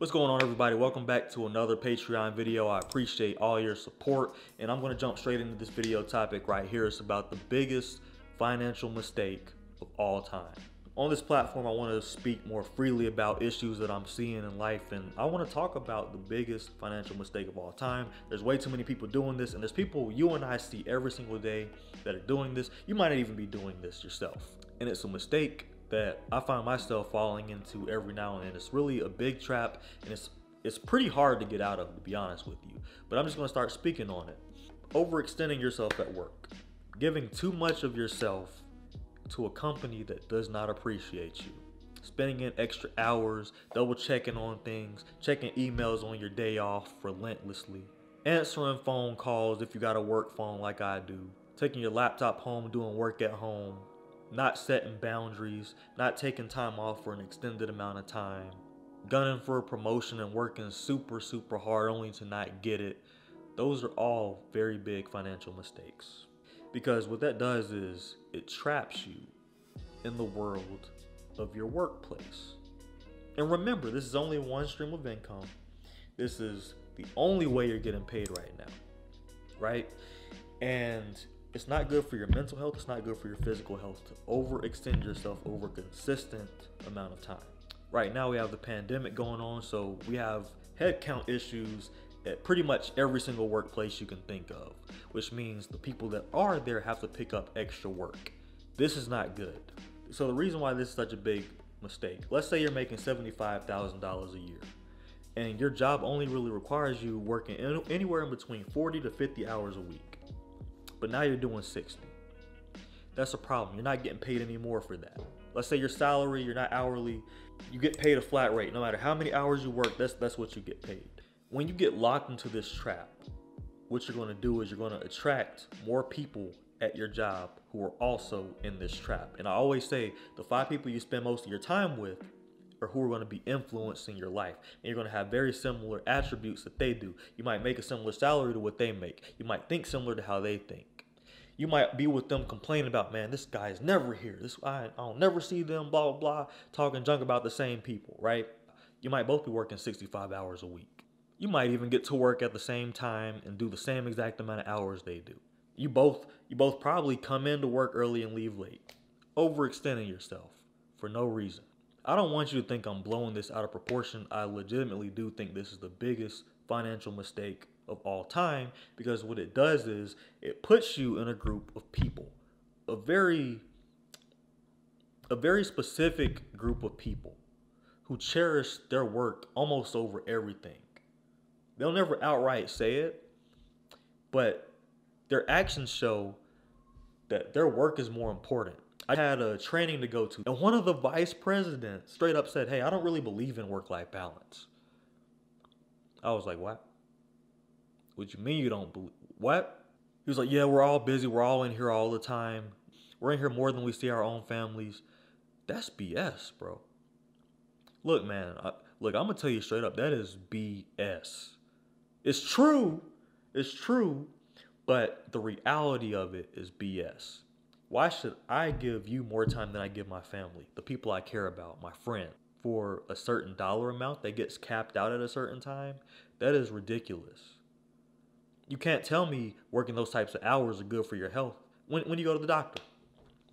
What's going on everybody? Welcome back to another Patreon video. I appreciate all your support and I'm to jump straight into this video topic right here. It's about the biggest financial mistake of all time. On this platform, I want to speak more freely about issues that I'm seeing in life and I want to talk about the biggest financial mistake of all time. There's way too many people doing this and there's people you and I see every single day that are doing this. You might not even be doing this yourself. And it's a mistake that I find myself falling into every now and then. It's really a big trap and it's it's pretty hard to get out of to be honest with you. But I'm just gonna start speaking on it. Overextending yourself at work. Giving too much of yourself to a company that does not appreciate you. Spending in extra hours, double checking on things, checking emails on your day off relentlessly. Answering phone calls if you got a work phone like I do. Taking your laptop home, doing work at home not setting boundaries, not taking time off for an extended amount of time, gunning for a promotion and working super, super hard only to not get it. Those are all very big financial mistakes. Because what that does is it traps you in the world of your workplace. And remember, this is only one stream of income. This is the only way you're getting paid right now, right? And it's not good for your mental health, it's not good for your physical health to overextend yourself over a consistent amount of time. Right now we have the pandemic going on, so we have headcount issues at pretty much every single workplace you can think of, which means the people that are there have to pick up extra work. This is not good. So the reason why this is such a big mistake, let's say you're making $75,000 a year and your job only really requires you working anywhere in between 40 to 50 hours a week but now you're doing 60. That's a problem. You're not getting paid any more for that. Let's say your salary, you're not hourly, you get paid a flat rate. No matter how many hours you work, that's that's what you get paid. When you get locked into this trap, what you're going to do is you're going to attract more people at your job who are also in this trap. And I always say the five people you spend most of your time with or who are going to be influencing your life. And you're going to have very similar attributes that they do. You might make a similar salary to what they make. You might think similar to how they think. You might be with them complaining about, man, this guy is never here. This I, I don't never see them, blah, blah, blah, talking junk about the same people, right? You might both be working 65 hours a week. You might even get to work at the same time and do the same exact amount of hours they do. You both you both probably come into work early and leave late. Overextending yourself for no reason. I don't want you to think I'm blowing this out of proportion. I legitimately do think this is the biggest financial mistake of all time because what it does is it puts you in a group of people, a very a very specific group of people who cherish their work almost over everything. They'll never outright say it, but their actions show that their work is more important. I had a training to go to, and one of the vice presidents straight up said, Hey, I don't really believe in work life balance. I was like, What? What you mean you don't believe? What? He was like, Yeah, we're all busy. We're all in here all the time. We're in here more than we see our own families. That's BS, bro. Look, man, I, look, I'm to tell you straight up that is BS. It's true. It's true. But the reality of it is BS. Why should I give you more time than I give my family, the people I care about, my friend, for a certain dollar amount that gets capped out at a certain time? That is ridiculous. You can't tell me working those types of hours are good for your health. When, when you go to the doctor?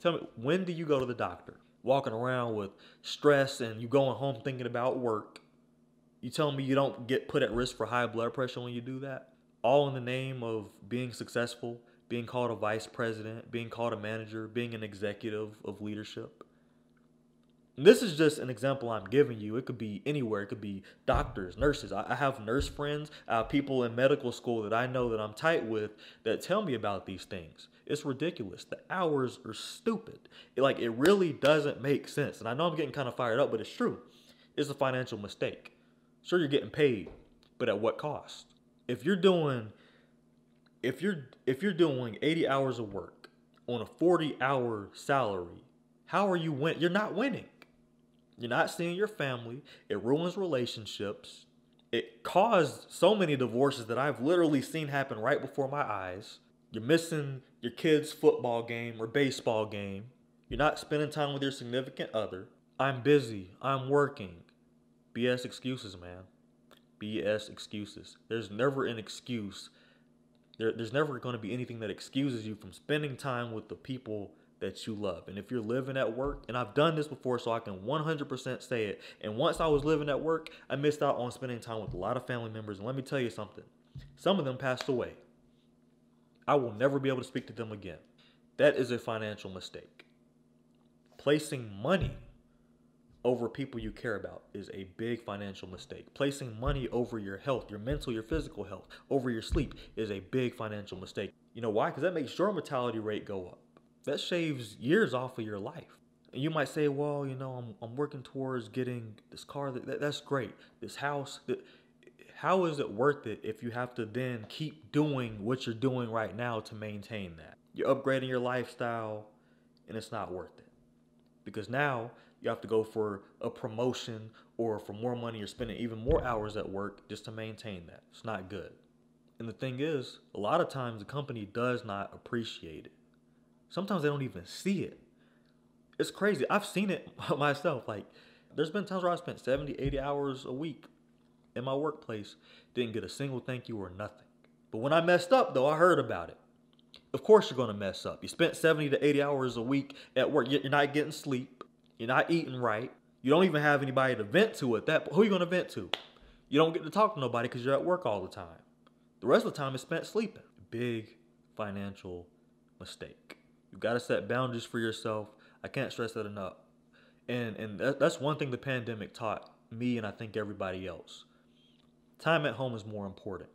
Tell me, when do you go to the doctor? Walking around with stress and you going home thinking about work. You tell me you don't get put at risk for high blood pressure when you do that? All in the name of being successful being called a vice president, being called a manager, being an executive of leadership. This is just an example I'm giving you. It could be anywhere. It could be doctors, nurses. I have nurse friends, I have people in medical school that I know that I'm tight with that tell me about these things. It's ridiculous. The hours are stupid. It, like it really doesn't make sense. And I know I'm getting kind of fired up, but it's true. It's a financial mistake. Sure, you're getting paid, but at what cost? If you're doing if you're if you're doing 80 hours of work on a 40 hour salary, how are you win? You're not winning. You're not seeing your family. It ruins relationships. It caused so many divorces that I've literally seen happen right before my eyes. You're missing your kid's football game or baseball game. You're not spending time with your significant other. I'm busy. I'm working. BS excuses, man. BS excuses. There's never an excuse. There, there's never going to be anything that excuses you from spending time with the people that you love. And if you're living at work, and I've done this before, so I can 100% say it. And once I was living at work, I missed out on spending time with a lot of family members. And let me tell you something some of them passed away. I will never be able to speak to them again. That is a financial mistake. Placing money over people you care about is a big financial mistake. Placing money over your health, your mental, your physical health, over your sleep is a big financial mistake. You know why? Because that makes your mortality rate go up that shaves years off of your life. And you might say, well, you know, I'm, I'm working towards getting this car. That, that that's great. This house. That, how is it worth it if you have to then keep doing what you're doing right now to maintain that? You're upgrading your lifestyle and it's not worth it. Because now you have to go for a promotion or for more money, you're spending even more hours at work just to maintain that. It's not good. And the thing is, a lot of times the company does not appreciate it. Sometimes they don't even see it. It's crazy. I've seen it myself. Like, there's been times where I spent 70, 80 hours a week in my workplace, didn't get a single thank you or nothing. But when I messed up, though, I heard about it. Of course, you're going to mess up. You spent 70 to 80 hours a week at work. You're not getting sleep. You're not eating right. You don't even have anybody to vent to at that. Who are you going to vent to? You don't get to talk to nobody because you're at work all the time. The rest of the time is spent sleeping. Big financial mistake. You got to set boundaries for yourself. I can't stress that enough. And and that, that's one thing the pandemic taught me and I think everybody else. Time at home is more important.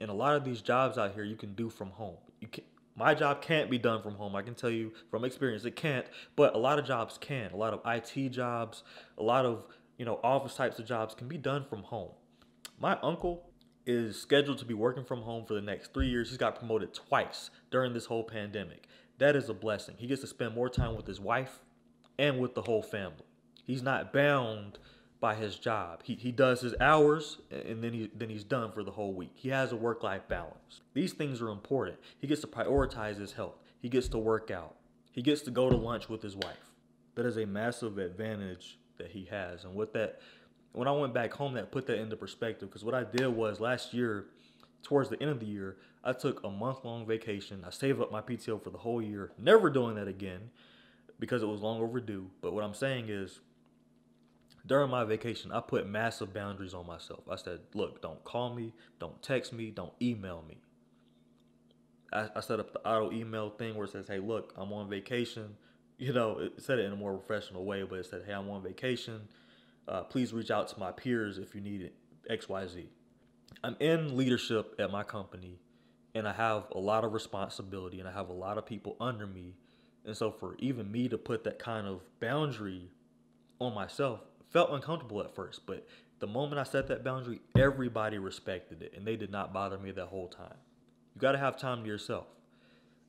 And a lot of these jobs out here you can do from home. You can my job can't be done from home. I can tell you from experience it can't, but a lot of jobs can. A lot of IT jobs, a lot of, you know, office types of jobs can be done from home. My uncle is scheduled to be working from home for the next 3 years. He's got promoted twice during this whole pandemic that is a blessing. He gets to spend more time with his wife and with the whole family. He's not bound by his job. He, he does his hours and then he then he's done for the whole week. He has a work-life balance. These things are important. He gets to prioritize his health. He gets to work out. He gets to go to lunch with his wife. That is a massive advantage that he has. And with that when I went back home that put that into perspective because what I did was last year towards the end of the year, I took a month long vacation. I saved up my PTO for the whole year, never doing that again because it was long overdue. But what I'm saying is, during my vacation, I put massive boundaries on myself. I said, look, don't call me, don't text me, don't email me. I, I set up the auto email thing where it says, hey, look, I'm on vacation. You know, it said it in a more professional way, but it said, hey, I'm on vacation. Uh, please reach out to my peers if you need it, XYZ. I'm in leadership at my company and I have a lot of responsibility and I have a lot of people under me. And so for even me to put that kind of boundary on myself felt uncomfortable at first, but the moment I set that boundary, everybody respected it and they did not bother me that whole time. You got to have time to yourself.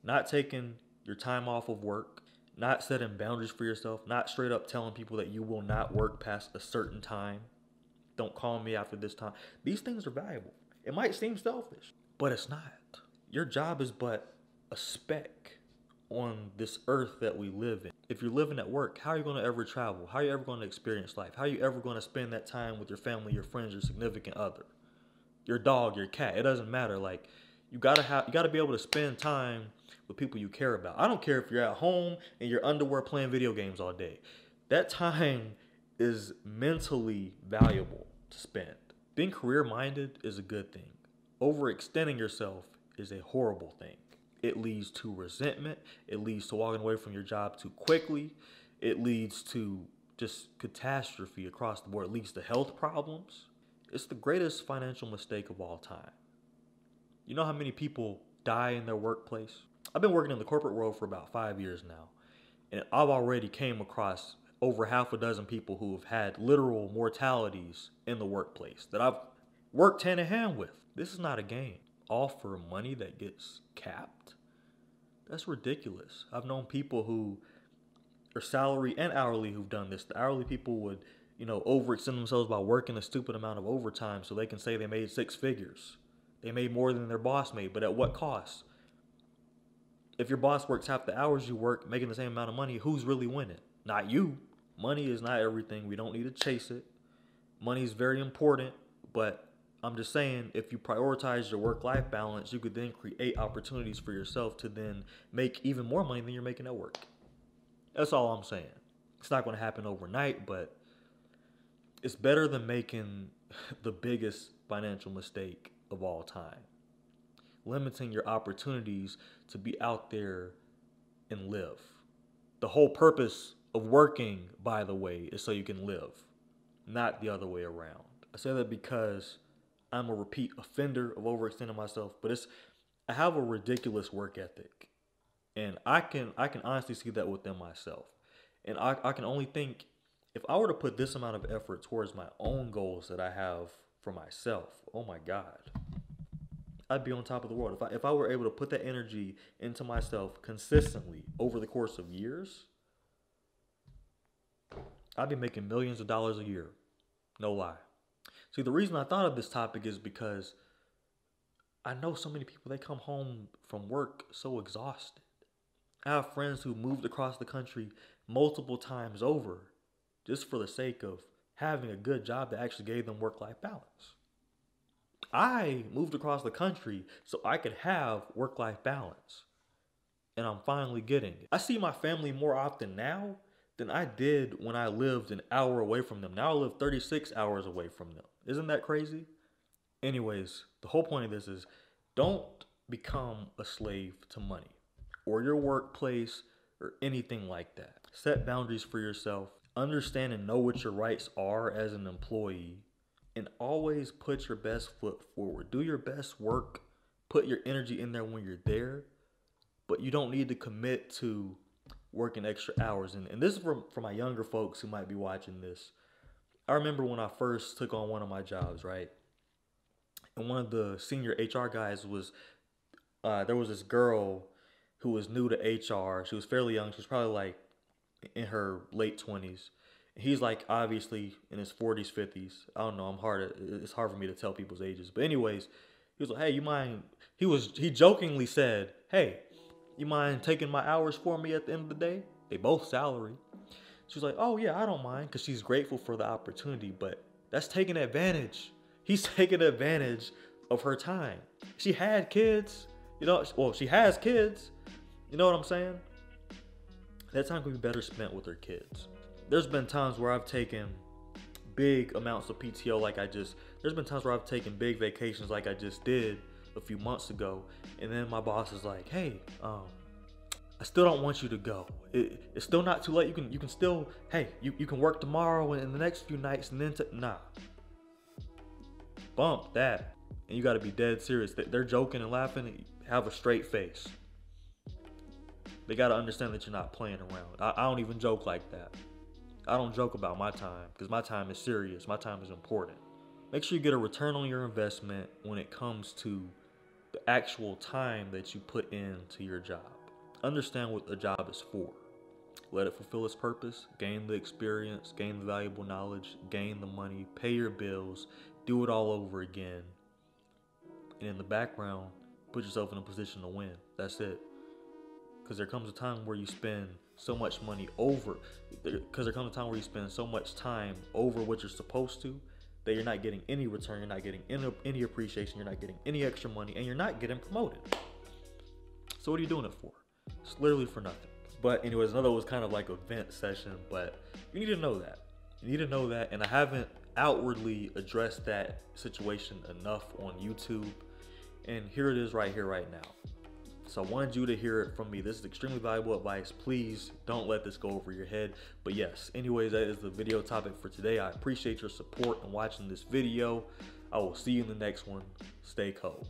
Not taking your time off of work, not setting boundaries for yourself, not straight up telling people that you will not work past a certain time don't call me after this time. These things are valuable. It might seem selfish, but it's not. Your job is but a speck on this earth that we live in. If you're living at work, how are you going to ever travel? How are you ever going to experience life? How are you ever going to spend that time with your family, your friends, your significant other, your dog, your cat? It doesn't matter. Like you gotta have, you gotta be able to spend time with people you care about. I don't care if you're at home in your underwear playing video games all day. That time is mentally valuable to spend. Being career minded is a good thing. Overextending yourself is a horrible thing. It leads to resentment. It leads to walking away from your job too quickly. It leads to just catastrophe across the board. It leads to health problems. It's the greatest financial mistake of all time. You know how many people die in their workplace? I've been working in the corporate world for about five years now, and I've already came across over half a dozen people who have had literal mortalities in the workplace that I've worked hand in hand with. This is not a game. All for money that gets capped? That's ridiculous. I've known people who are salary and hourly who've done this. The hourly people would, you know, overextend themselves by working a stupid amount of overtime so they can say they made six figures. They made more than their boss made, but at what cost? If your boss works half the hours you work making the same amount of money, who's really winning? Not you. Money is not everything. We don't need to chase it. Money is very important, but I'm just saying, if you prioritize your work life balance, you could then create opportunities for yourself to then make even more money than you're making at work. That's all I'm saying. It's not going to happen overnight, but it's better than making the biggest financial mistake of all time. Limiting your opportunities to be out there and live. The whole purpose working, by the way, is so you can live, not the other way around. I say that because I'm a repeat offender of overextending myself, but it's I have a ridiculous work ethic. And I can I can honestly see that within myself. And I, I can only think if I were to put this amount of effort towards my own goals that I have for myself, oh my God, I'd be on top of the world. If I, if I were able to put that energy into myself consistently over the course of years, I'd be making millions of dollars a year. No lie. See, the reason I thought of this topic is because I know so many people, they come home from work so exhausted. I have friends who moved across the country multiple times over just for the sake of having a good job that actually gave them work life balance. I moved across the country so I could have work life balance. And I'm finally getting it. I see my family more often now than I did when I lived an hour away from them. Now I live 36 hours away from them. Isn't that crazy? Anyways, the whole point of this is don't become a slave to money or your workplace or anything like that. Set boundaries for yourself. Understand and know what your rights are as an employee. And always put your best foot forward. Do your best work. Put your energy in there when you're there. But you don't need to commit to working extra hours. And, and this is for, for my younger folks who might be watching this. I remember when I first took on one of my jobs, right? And one of the senior HR guys was, uh, there was this girl who was new to HR. She was fairly young. She was probably like in her late 20s. He's like obviously in his 40s, 50s. I don't know. I'm hard. It's hard for me to tell people's ages. But anyways, he was like, "Hey, you mind?" He was he jokingly said, "Hey, you mind taking my hours for me at the end of the day?" They both salary. She was like, "Oh yeah, I don't mind," because she's grateful for the opportunity. But that's taking advantage. He's taking advantage of her time. She had kids, you know. Well, she has kids. You know what I'm saying? That time could be better spent with her kids. There's been times where I've taken big amounts of PTO, like I just. There's been times where I've taken big vacations, like I just did a few months ago, and then my boss is like, "Hey, um, I still don't want you to go. It, it's still not too late. You can you can still hey you, you can work tomorrow and in the next few nights and then to, nah. Bump that, and you got to be dead serious. They're joking and laughing. Have a straight face. They got to understand that you're not playing around. I, I don't even joke like that. I don't joke about my time because my time is serious. My time is important. Make sure you get a return on your investment when it comes to the actual time that you put into your job. Understand what the job is for. Let it fulfill its purpose, gain the experience, gain the valuable knowledge, gain the money, pay your bills, do it all over again. And in the background, put yourself in a position to win. That's it. Because there comes a time where you spend so much money over, because there comes a time where you spend so much time over what you're supposed to that you're not getting any return, you're not getting any, any appreciation, you're not getting any extra money, and you're not getting promoted. So, what are you doing it for? It's literally for nothing. But anyways, another was kind of like a vent session, but you need to know that. You need to know that, and I haven't outwardly addressed that situation enough on YouTube. And here it is right here, right now. So I wanted you to hear it from me. This is extremely valuable advice. Please don't let this go over your head. But yes, anyways, that is the video topic for today. I appreciate your support and watching this video. I will see you in the next one. Stay cold.